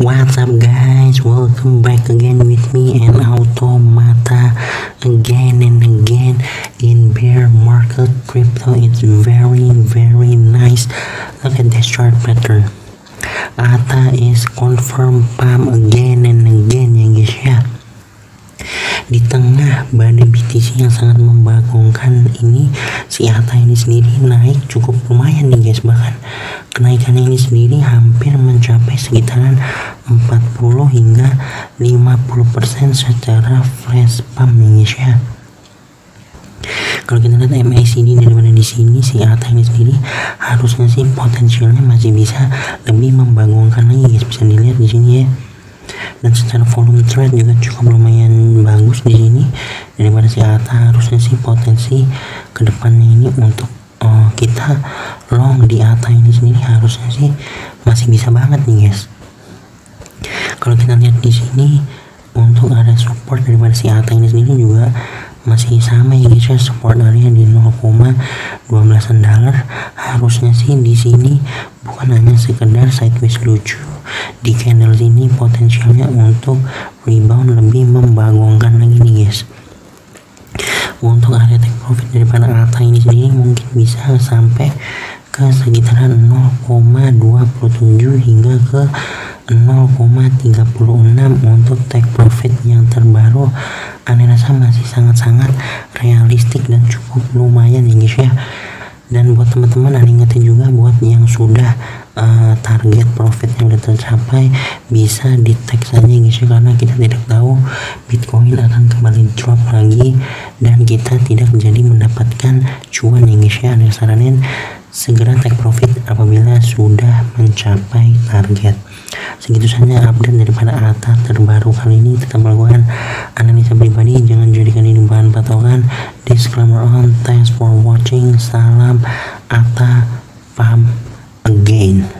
What's up guys? Welcome back again with me and Automata again and again in bear market crypto. It's very very nice. Look at this chart pattern. ATA is confirm Di tengah badai BTC yang sangat membagongkan ini, si ATA ini sendiri naik cukup lumayan nih guys. Bahkan kenaikan ini sendiri hampir mencapai sekitaran 40 hingga 50% secara flash pump nih guys ya. Kalau kita lihat MACD daripada di sini si ATA ini sendiri harusnya sih potensialnya masih bisa lebih membangunkan lagi guys. Bisa dilihat di sini ya. Dan secara volume trade juga cukup lumayan bagus di sini daripada si ATA harusnya sih potensi ke depannya ini untuk uh, kita long di ATA ini sendiri harusnya sih masih bisa banget nih guys. Kalau kita lihat di sini untuk area support daripada si ATA ini sendiri juga masih sama ya guys ya. Support area di 0,12 dollar. Harusnya sih di sini bukan hanya sekedar sideways lucu. Di candle ini potensialnya untuk rebound lebih membagongkan lagi nih guys untuk area take profit daripada ATA ini sendiri mungkin bisa sampai ke sekitaran 0,27 hingga ke 0,36 untuk take profit yang terbaru. Aneh rasa masih sangat-sangat realistik dan cukup lumayan ya guys ya dan buat teman-teman ada ingetin juga buat yang sudah uh, target profit yang sudah tercapai bisa di tag saja guys karena kita tidak tahu bitcoin akan kembali drop lagi dan kita tidak jadi mendapatkan cuan ya guys ya ada saranin segera take profit apabila sudah mencapai target. Segitu saja update daripada ATA terbaru kali ini. Tetap melakukan analisa pribadi jangan jadikan salam ATA pam again